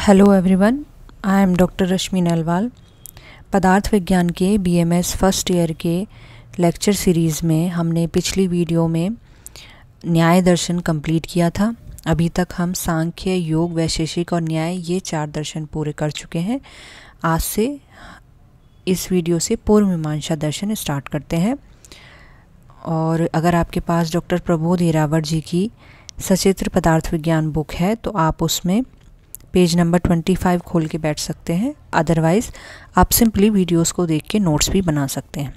Hello everyone I am doctor Rashmi Nalwal पदार्थ विज्ञान के बीएमएस फ़र्स्ट ईयर के लेक्चर सीरीज़ में हमने पिछली वीडियो में न्याय दर्शन कंप्लीट किया था। अभी तक हम सांख्य, योग, वैशेषिक और न्याय ये चार दर्शन पूरे कर चुके हैं। आज से इस वीडियो से पूर्व मीमांसा दर्शन स्टार्ट करते हैं। और अगर आपके पास डॉक्टर प्रबोध हिरावट जी की सचित्र पदार्थ विज्ञान बुक है तो आप उसमें पेज नंबर ट्वेंटी फाइव खोल के बैठ सकते हैं। अदरवाइज़ आप सिंपली वीडियोस को देख के नोट्स भी बना सकते हैं।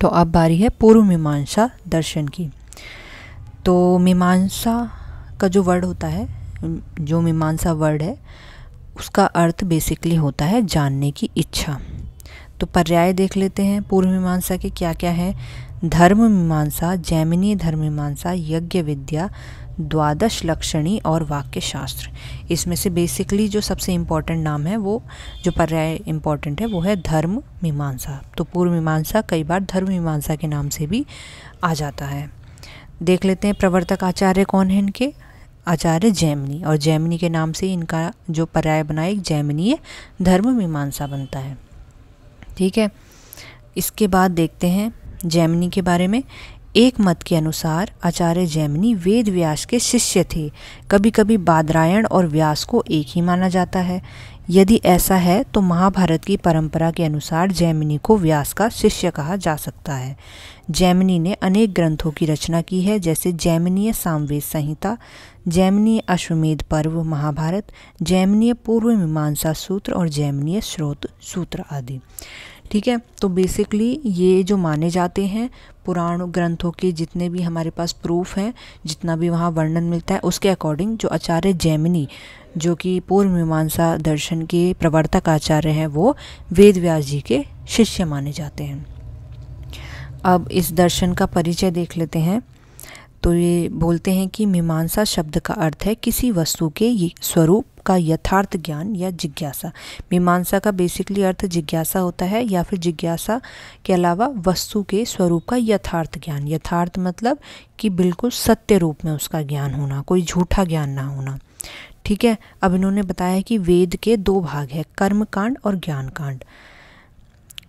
तो अब बारी है पूर्व मीमांसा दर्शन की। तो मीमांसा का जो वर्ड होता है, जो मीमांसा वर्ड है, उसका अर्थ बेसिकली होता है जानने की इच्छा। तो पर्याय देख लेते हैं पूर्व मीमांसा के क्या क्या है। धर्म मीमांसा जैमिनी धर्म मीमांसा यज्ञ विद्या, द्वादश लक्षणी और वाक्य शास्त्र इसमें से बेसिकली जो सबसे इंपॉर्टेंट नाम है, वो जो पर्याय इंपॉर्टेंट है, वो है धर्म मीमांसा तो पूर्व मीमांसा कई बार धर्म मीमांसा के नाम से भी आ जाता है। देख लेते हैं प्रवर्तक आचार्य कौन है इनके? आचार्य जैमिनी। और जैमिनी के नाम से इनका जो पर्याय बना, एक जैमिनीय धर्म मीमांसा बनता है। ठीक है? इसके बाद देखते हैं जैमिनी के बारे में। एक मत के अनुसार आचार्य जैमिनी वेद व्यास के शिष्य थे। कभी कभी बादरायण और व्यास को एक ही माना जाता है। यदि ऐसा है तो महाभारत की परंपरा के अनुसार जैमिनी को व्यास का शिष्य कहा जा सकता है। जैमिनी ने अनेक ग्रंथों की रचना की है, जैसे जैमिनीय सामवेद संहिता, जैमिनीय अश्वमेध पर्व महाभारत, जैमिनीय पूर्व मीमांसा सूत्र और जैमिनीय स्रोत सूत्र आदि। ठीक है? तो बेसिकली ये जो माने जाते हैं पुराण ग्रंथों के जितने भी हमारे पास प्रूफ हैं, जितना भी वहाँ वर्णन मिलता है, उसके अकॉर्डिंग जो आचार्य जैमिनी, जो कि पूर्व मीमांसा दर्शन के प्रवर्तक आचार्य हैं, वो वेद व्यास जी के शिष्य माने जाते हैं। अब इस दर्शन का परिचय देख लेते हैं। तो ये बोलते हैं कि मीमांसा शब्द का अर्थ है किसी वस्तु के स्वरूप का यथार्थ ज्ञान या जिज्ञासा। मीमांसा का बेसिकली अर्थ जिज्ञासा होता है या फिर जिज्ञासा के अलावा वस्तु के स्वरूप का यथार्थ ज्ञान। यथार्थ मतलब कि बिल्कुल सत्य रूप में उसका ज्ञान होना, कोई झूठा ज्ञान ना होना। ठीक है? अब इन्होंने बताया कि वेद के दो भाग है, कर्म कांड और ज्ञान कांड।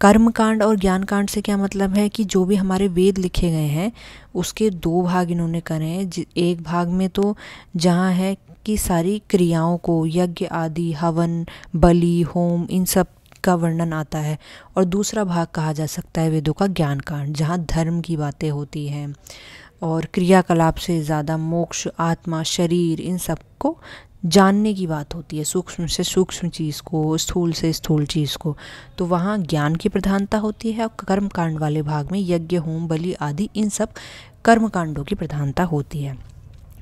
कर्म कांड और ज्ञान कांड से क्या मतलब है कि जो भी हमारे वेद लिखे गए हैं, उसके दो भाग इन्होंने करे हैं। एक भाग में तो जहाँ है कि सारी क्रियाओं को, यज्ञ आदि, हवन, बलि, होम, इन सब का वर्णन आता है। और दूसरा भाग कहा जा सकता है वेदों का ज्ञान कांड जहाँ धर्म की बातें होती हैं और क्रियाकलाप से ज़्यादा मोक्ष, आत्मा, शरीर, इन सबको जानने की बात होती है, सूक्ष्म से सूक्ष्म चीज़ को, स्थूल से स्थूल चीज़ को। तो वहाँ ज्ञान की प्रधानता होती है और कर्म कांड वाले भाग में यज्ञ, होम, बलि आदि, इन सब कर्म कांडों की प्रधानता होती है।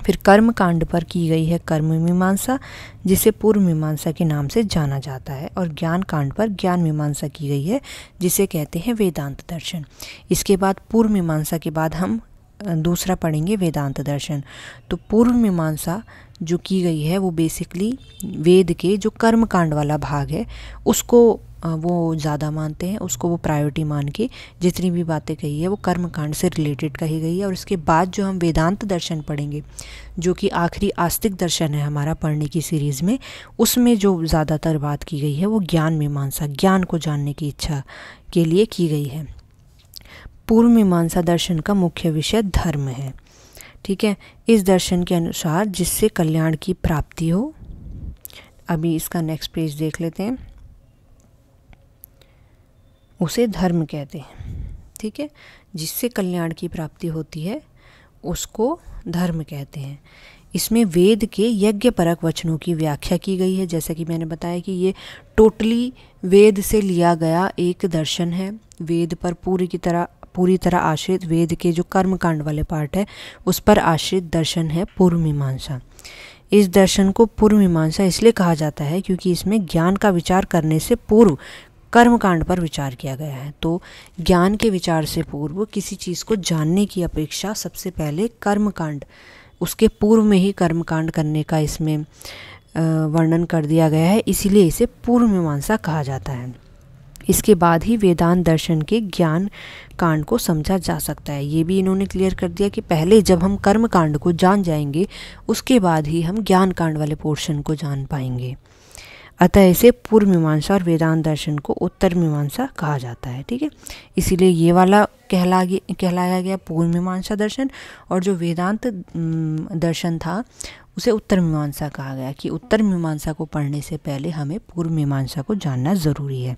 फिर कर्म कांड पर की गई है कर्म मीमांसा, जिसे पूर्व मीमांसा के नाम से जाना जाता है, और ज्ञान कांड पर ज्ञान मीमांसा की गई है, जिसे कहते हैं वेदांत दर्शन। इसके बाद पूर्व मीमांसा के बाद हम दूसरा पढ़ेंगे वेदांत दर्शन। तो पूर्व मीमांसा जो की गई है, वो बेसिकली वेद के जो कर्म कांड वाला भाग है, उसको वो ज़्यादा मानते हैं, उसको वो प्रायोरिटी मान के जितनी भी बातें कही है, वो कर्म कांड से रिलेटेड कही गई है। और इसके बाद जो हम वेदांत दर्शन पढ़ेंगे, जो कि आखिरी आस्तिक दर्शन है हमारा पढ़ने की सीरीज़ में, उसमें जो ज़्यादातर बात की गई है, वो ज्ञान मीमांसा, ज्ञान को जानने की इच्छा के लिए की गई है। पूर्व मीमांसा दर्शन का मुख्य विषय धर्म है। ठीक है? इस दर्शन के अनुसार जिससे कल्याण की प्राप्ति हो। अभी इसका नेक्स्ट पेज देख लेते हैं। उसे धर्म कहते हैं। ठीक है? जिससे कल्याण की प्राप्ति होती है, उसको धर्म कहते हैं। इसमें वेद के यज्ञ परक वचनों की व्याख्या की गई है। जैसा कि मैंने बताया कि ये टोटली वेद से लिया गया एक दर्शन है। वेद पर पूरी की तरह पूरी तरह आश्रित वेद के जो कर्म कांड वाले पार्ट है, उस पर आश्रित दर्शन है पूर्व मीमांसा। इस दर्शन को पूर्व मीमांसा इसलिए कहा जाता है क्योंकि इसमें ज्ञान का विचार करने से पूर्व कर्म कांड पर विचार किया गया है। तो ज्ञान के विचार से पूर्व किसी चीज़ को जानने की अपेक्षा सबसे पहले कर्म कांड उसके पूर्व में ही कर्म कांड करने का इसमें वर्णन कर दिया गया है, इसीलिए इसे पूर्व मीमांसा कहा जाता है। इसके बाद ही वेदांत दर्शन के ज्ञान कांड को समझा जा सकता है। ये भी इन्होंने क्लियर कर दिया कि पहले जब हम कर्म कांड को जान जाएँगे, उसके बाद ही हम ज्ञान कांड वाले पोर्शन को जान पाएँगे। अतः इसे पूर्व मीमांसा और वेदांत दर्शन को उत्तर मीमांसा कहा जाता है, ठीक है? इसीलिए ये वाला कहला कहलाया गया पूर्व मीमांसा दर्शन और जो वेदांत दर्शन था, उसे उत्तर मीमांसा कहा गया कि उत्तर मीमांसा को पढ़ने से पहले हमें पूर्व मीमांसा को जानना ज़रूरी है।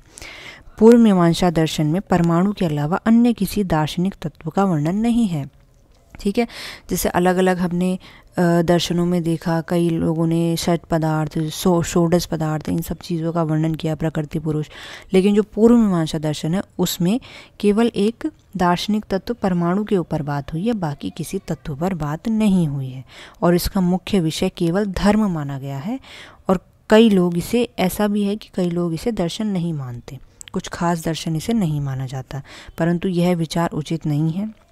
पूर्व मीमांसा दर्शन में परमाणु के अलावा अन्य किसी दार्शनिक तत्व का वर्णन नहीं है। ठीक है? जैसे अलग अलग हमने दर्शनों में देखा, कई लोगों ने षट पदार्थ, सो, षोडश पदार्थ, इन सब चीज़ों का वर्णन किया, प्रकृति पुरुष। लेकिन जो पूर्व मीमांसा दर्शन है, उसमें केवल एक दार्शनिक तत्व परमाणु के ऊपर बात हुई है, बाकी किसी तत्व पर बात नहीं हुई है। और इसका मुख्य विषय केवल धर्म माना गया है, और कई लोग इसे, ऐसा भी है कि कई लोग इसे दर्शन नहीं मानते। कुछ खास दर्शन इसे नहीं माना जाता, परंतु यह विचार उचित नहीं है।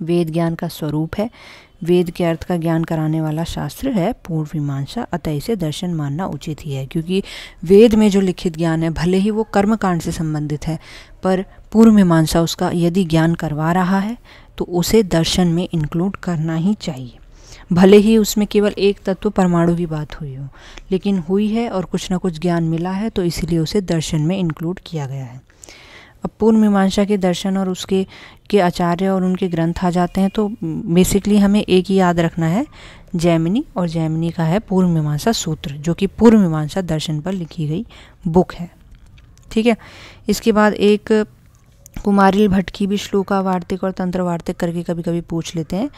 वेद ज्ञान का स्वरूप है। वेद के अर्थ का ज्ञान कराने वाला शास्त्र है पूर्व मीमांसा, अतः इसे दर्शन मानना उचित ही है, क्योंकि वेद में जो लिखित ज्ञान है, भले ही वो कर्मकांड से संबंधित है, पर पूर्व मीमांसा उसका यदि ज्ञान करवा रहा है तो उसे दर्शन में इंक्लूड करना ही चाहिए। भले ही उसमें केवल एक तत्व परमाणु की बात हुई हो, लेकिन हुई है और कुछ ना कुछ ज्ञान मिला है तो इसीलिए उसे दर्शन में इंक्लूड किया गया है। अब पूर्व मीमांसा के दर्शन और उसके, के आचार्य और उनके ग्रंथ आ जाते हैं तो बेसिकली हमें एक ही याद रखना है, जैमिनी और जैमिनी का है पूर्व मीमांसा सूत्र, जो कि पूर्व मीमांसा दर्शन पर लिखी गई बुक है। ठीक है? इसके बाद एक कुमारिल भट्ट की भी श्लोका वार्तिक और तंत्र वार्तिक करके कभी कभी पूछ लेते हैं।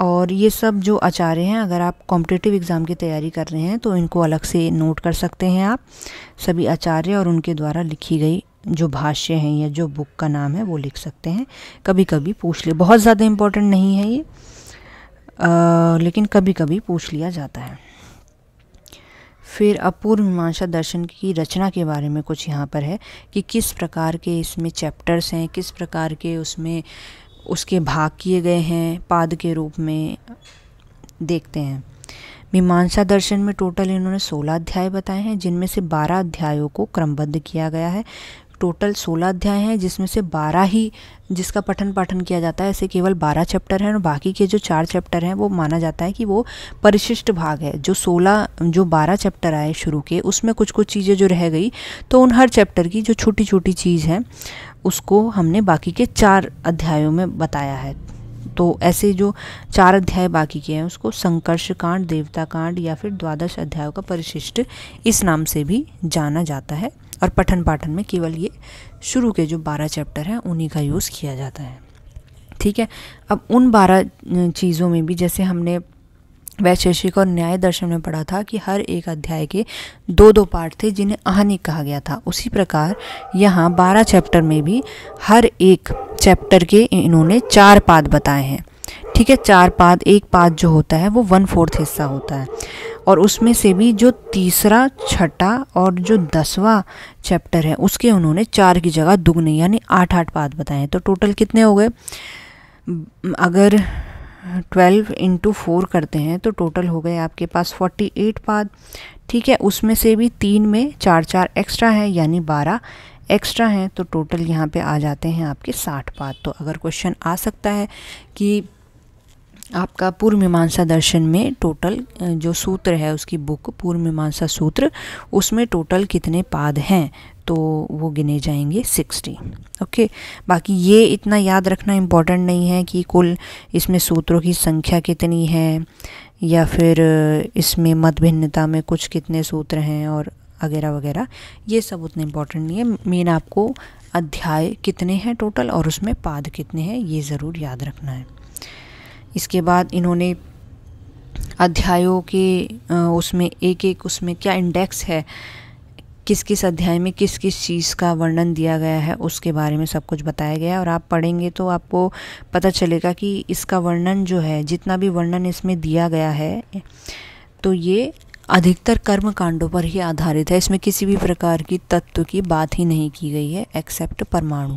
और ये सब जो आचार्य हैं, अगर आप कॉम्पिटेटिव एग्ज़ाम की तैयारी कर रहे हैं तो इनको अलग से नोट कर सकते हैं आप। सभी आचार्य और उनके द्वारा लिखी गई जो भाष्य हैं या जो बुक का नाम है वो लिख सकते हैं। कभी कभी पूछ ले बहुत ज़्यादा इम्पोर्टेंट नहीं है ये। आ, लेकिन कभी कभी पूछ लिया जाता है। फिर अपूर्व मीमांसा दर्शन की रचना के बारे में कुछ यहाँ पर है कि किस प्रकार के इसमें चैप्टर्स हैं किस प्रकार के उसमें उसके भाग किए गए हैं पाद के रूप में देखते हैं। मीमांसा दर्शन में टोटल इन्होंने 16 अध्याय बताए हैं जिनमें से 12 अध्यायों को क्रमबद्ध किया गया है। टोटल सोलह अध्याय हैं, जिसमें से बारह ही जिसका पठन पाठन किया जाता है, ऐसे केवल बारह चैप्टर हैं और बाकी के जो चार चैप्टर हैं, वो माना जाता है कि वो परिशिष्ट भाग है। जो सोलह, जो बारह चैप्टर आए शुरू के, उसमें कुछ कुछ चीज़ें जो रह गई तो उन हर चैप्टर की जो छोटी छोटी चीज़ है, उसको हमने बाकी के चार अध्यायों में बताया है। तो ऐसे जो चार अध्याय बाकी के हैं, उसको संकर्ष कांड देवता कांड या फिर द्वादश अध्यायों का परिशिष्ट इस नाम से भी जाना जाता है। और पठन पाठन में केवल ये शुरू के जो बारह चैप्टर हैं, उन्हीं का यूज़ किया जाता है। ठीक है? अब उन बारह चीज़ों में भी जैसे हमने वैशेषिक और न्याय दर्शन में पढ़ा था कि हर एक अध्याय के दो दो पार्ट थे जिन्हें आहनी कहा गया था। उसी प्रकार यहाँ बारह चैप्टर में भी हर एक चैप्टर के इन्होंने चार पाद बताए हैं। ठीक है, चार पाद, एक पाद जो होता है वो वन फोर्थ हिस्सा होता है। और उसमें से भी जो तीसरा, छठा और जो दसवां चैप्टर है, उसके उन्होंने चार की जगह दुगने, यानी आठ आठ पाद बताए तो टोटल कितने हो गए? अगर ट्वेल्व इंटू फोर करते हैं तो टोटल हो गए आपके पास फोर्टी एट पाद। ठीक है, उसमें से भी तीन में चार चार एक्स्ट्रा हैं, यानी बारह एक्स्ट्रा हैं तो टोटल यहाँ पे आ जाते हैं आपके साठ पाद। तो अगर क्वेश्चन आ सकता है कि आपका पूर्व मीमांसा दर्शन में टोटल जो सूत्र है उसकी बुक पूर्व मीमांसा सूत्र, उसमें टोटल कितने पाद हैं? तो वो गिने जाएँगे सिक्सटी ओके बाकी ये इतना याद रखना इम्पोर्टेंट नहीं है कि कुल इसमें सूत्रों की संख्या कितनी है, या फिर इसमें मत भिन्नता में कुछ कितने सूत्र हैं और वगैरह वगैरह। ये सब उतना इम्पोर्टेंट नहीं है। मेन आपको अध्याय कितने हैं टोटल और उसमें पाद कितने हैं, ये ज़रूर याद रखना है। इसके बाद इन्होंने अध्यायों के उसमें एक एक उसमें क्या इंडेक्स है किस किस अध्याय में किस किस चीज़ का वर्णन दिया गया है, उसके बारे में सब कुछ बताया गया है। और आप पढ़ेंगे तो आपको पता चलेगा कि इसका वर्णन जो है, जितना भी वर्णन इसमें दिया गया है तो ये अधिकतर कर्म कांडों पर ही आधारित है। इसमें किसी भी प्रकार की तत्व की बात ही नहीं की गई है एक्सेप्ट परमाणु।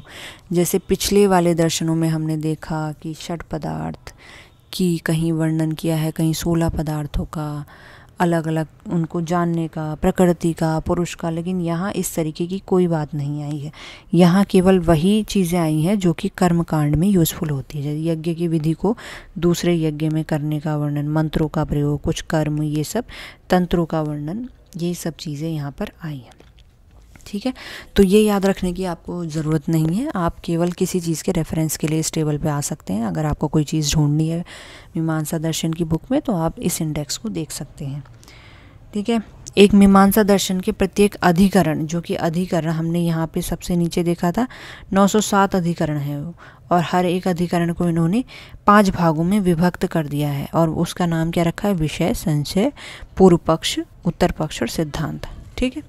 जैसे पिछले वाले दर्शनों में हमने देखा कि षट पदार्थ की कहीं वर्णन किया है, कहीं सोलह पदार्थों का अलग अलग उनको जानने का, प्रकृति का, पुरुष का, लेकिन यहाँ इस तरीके की कोई बात नहीं आई है। यहाँ केवल वही चीज़ें आई हैं जो कि कर्म कांड में यूज़फुल होती है। यज्ञ की विधि को दूसरे यज्ञ में करने का वर्णन, मंत्रों का प्रयोग, कुछ कर्म, ये सब, तंत्रों का वर्णन, ये सब चीज़ें यहाँ पर आई हैं। ठीक है? तो ये याद रखने की आपको ज़रूरत नहीं है। आप केवल किसी चीज़ के रेफरेंस के लिए इस टेबल पे आ सकते हैं। अगर आपको कोई चीज़ ढूंढनी है मीमांसा दर्शन की बुक में तो आप इस इंडेक्स को देख सकते हैं। ठीक है? एक मीमांसा दर्शन के प्रत्येक अधिकरण, जो कि अधिकरण हमने यहाँ पे सबसे नीचे देखा था 907 अधिकरण है वो। और हर एक अधिकरण को इन्होंने पाँच भागों में विभक्त कर दिया है। और उसका नाम क्या रखा है? विषय, संशय, पूर्व पक्ष, उत्तर पक्ष और सिद्धांत। ठीक है?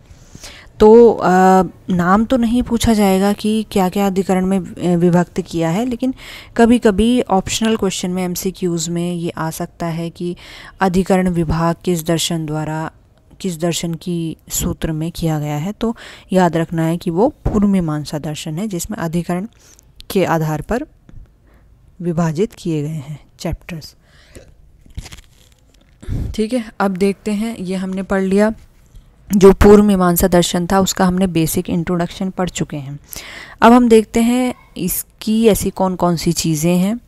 तो आ, नाम तो नहीं पूछा जाएगा कि क्या क्या अधिकरण में विभक्त किया है लेकिन कभी कभी ऑप्शनल क्वेश्चन में एमसीक्यूज़ में ये आ सकता है कि अधिकरण विभाग किस दर्शन द्वारा किस दर्शन की सूत्र में किया गया है। तो याद रखना है कि वो पूर्व मीमांसा दर्शन है जिसमें अधिकरण के आधार पर विभाजित किए गए हैं चैप्टर्स ठीक है अब देखते हैं ये हमने पढ़ लिया। जो पूर्व मीमांसा दर्शन था, उसका हमने बेसिक इंट्रोडक्शन पढ़ चुके हैं। अब हम देखते हैं इसकी ऐसी कौन कौन सी चीज़ें हैं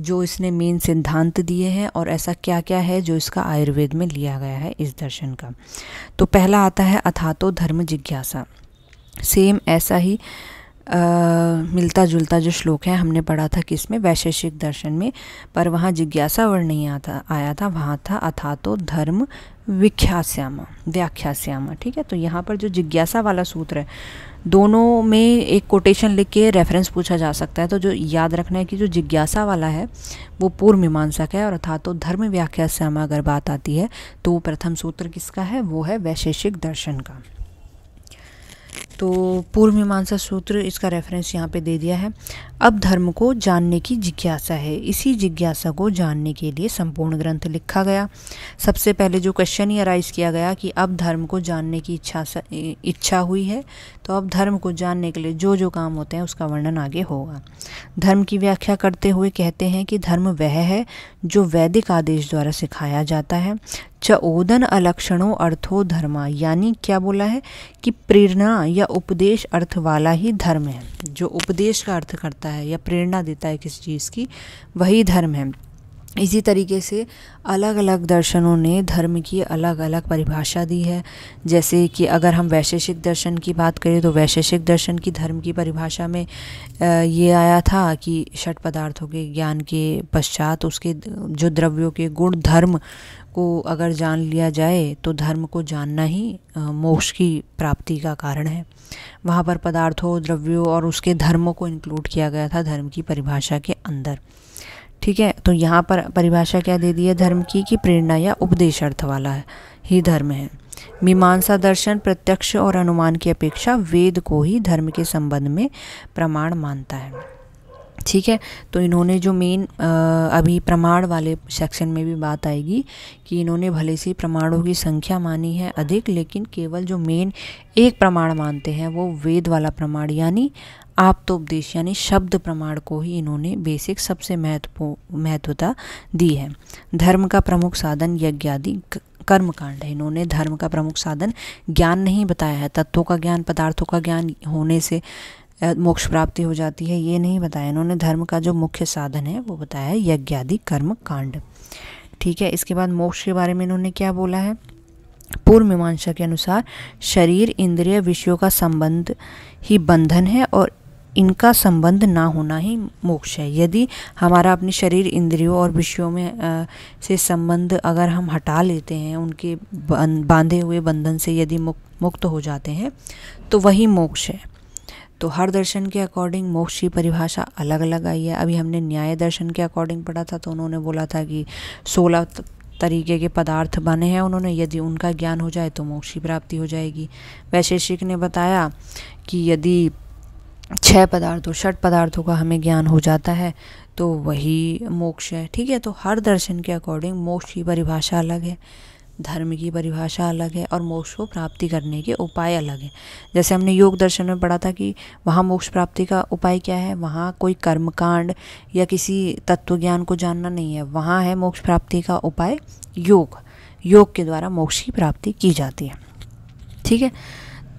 जो इसने मेन सिद्धांत दिए हैं और ऐसा क्या क्या है जो इसका आयुर्वेद में लिया गया है इस दर्शन का। तो पहला आता है अथातो धर्म जिज्ञासा। सेम ऐसा ही मिलता जुलता जो श्लोक है, हमने पढ़ा था किसमें वैशेषिक दर्शन में, पर वहाँ जिज्ञासा वर्ण नहीं आता, आया था, वहाँ था अथातो धर्म विख्यास्यामा, व्याख्यास्यामा, ठीक है? तो यहाँ पर जो जिज्ञासा वाला सूत्र है, दोनों में एक कोटेशन लिख के रेफरेंस पूछा जा सकता है तो जो याद रखना है कि जो जिज्ञासा वाला है, वो पूर्व मीमांसक है और अर्थात तो धर्म व्याख्यास्यामा अगर बात आती है तो प्रथम सूत्र किसका है? वो है वैशेषिक दर्शन का। तो पूर्व मीमांसा सूत्र इसका रेफरेंस यहाँ पे दे दिया है। अब धर्म को जानने की जिज्ञासा है। इसी जिज्ञासा को जानने के लिए संपूर्ण ग्रंथ लिखा गया। सबसे पहले जो क्वेश्चन ही अराइज किया गया कि अब धर्म को जानने की इच्छा इच्छा हुई है तो अब धर्म को जानने के लिए जो जो काम होते हैं उसका वर्णन आगे होगा। धर्म की व्याख्या करते हुए कहते हैं कि धर्म वह है जो वैदिक आदेश द्वारा सिखाया जाता है। चौदन अलक्षणों अर्थो धर्मा, यानी क्या बोला है कि प्रेरणा या उपदेश अर्थ वाला ही धर्म है। जो उपदेश का अर्थ करता है या प्रेरणा देता है किसी चीज़ की, वही धर्म है। इसी तरीके से अलग अलग दर्शनों ने धर्म की अलग अलग परिभाषा दी है। जैसे कि अगर हम वैशेषिक दर्शन की बात करें तो वैशेषिक दर्शन की धर्म की परिभाषा में ये आया था कि षट पदार्थों के ज्ञान के पश्चात उसके जो द्रव्यों के गुण, धर्म को अगर जान लिया जाए तो धर्म को जानना ही मोक्ष की प्राप्ति का कारण है। वहाँ पर पदार्थों, द्रव्यों और उसके धर्मों को इंक्लूड किया गया था धर्म की परिभाषा के अंदर। ठीक है? तो यहाँ पर परिभाषा क्या दे दी है? धर्म की कि प्रेरणा या उपदेश अर्थ वाला है। ही धर्म है। मीमांसा, दर्शन, प्रत्यक्ष और अनुमान की अपेक्षा वेद को ही धर्म के संबंध में प्रमाण मानता है। ठीक है? तो इन्होंने जो मेन अभी प्रमाण वाले सेक्शन में भी बात आएगी कि इन्होंने भले से प्रमाणों की संख्या मानी है अधिक, लेकिन केवल जो मेन एक प्रमाण मानते हैं, वो वेद वाला प्रमाण, यानी आप उपदेश यानी शब्द प्रमाण को ही इन्होंने बेसिक सबसे महत्वपूर्ण, महत्वता दी है। धर्म का प्रमुख साधन यज्ञ आदि कर्म कांड है। इन्होंने धर्म का प्रमुख साधन ज्ञान नहीं बताया है। तत्वों का ज्ञान, पदार्थों का ज्ञान होने से मोक्ष प्राप्ति हो जाती है ये नहीं बताया इन्होंने। धर्म का जो मुख्य साधन है वो बताया यज्ञ आदि कर्म कांड। ठीक है इसके बाद मोक्ष के बारे में इन्होंने क्या बोला है? पूर्व मीमांसा के अनुसार शरीर इंद्रिय विषयों का संबंध ही बंधन है और इनका संबंध ना होना ही मोक्ष है। यदि हमारा अपने शरीर इंद्रियों और विषयों में आ, से संबंध अगर हम हटा लेते हैं उनके बांधे हुए बंधन से यदि मुक्त हो जाते हैं तो वही मोक्ष है। तो हर दर्शन के अकॉर्डिंग मोक्ष की परिभाषा अलग अलग आई है। अभी हमने न्याय दर्शन के अकॉर्डिंग पढ़ा था तो उन्होंने बोला था कि सोलह तरीके के पदार्थ बने हैं उन्होंने। यदि उनका ज्ञान हो जाए तो मोक्ष की प्राप्ति हो जाएगी। वैशेषिक ने बताया कि यदि छह पदार्थों, षट पदार्थों का हमें ज्ञान हो जाता है तो वही मोक्ष है। ठीक है तो हर दर्शन के अकॉर्डिंग मोक्ष की परिभाषा अलग है। धर्म की परिभाषा अलग है और मोक्ष को प्राप्ति करने के उपाय अलग हैं। जैसे हमने योग दर्शन में पढ़ा था कि वहाँ मोक्ष प्राप्ति का उपाय क्या है? वहाँ कोई कर्मकांड या किसी तत्व ज्ञान को जानना नहीं है। वहाँ है मोक्ष प्राप्ति का उपाय योग। योग के द्वारा मोक्ष की प्राप्ति की जाती है। ठीक है?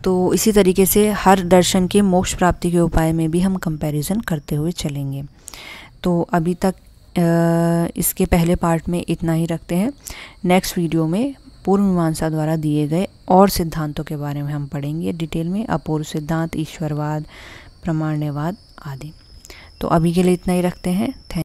तो इसी तरीके से हर दर्शन के मोक्ष प्राप्ति के उपाय में भी हम कंपैरिजन करते हुए चलेंगे। तो अभी तक इसके पहले पार्ट में इतना ही रखते हैं। नेक्स्ट वीडियो में पूर्व मीमांसा द्वारा दिए गए और सिद्धांतों के बारे में हम पढ़ेंगे डिटेल में, अपूर्व सिद्धांत, ईश्वरवाद, प्रमाण्यवाद आदि। तो अभी के लिए इतना ही रखते हैं। थैंक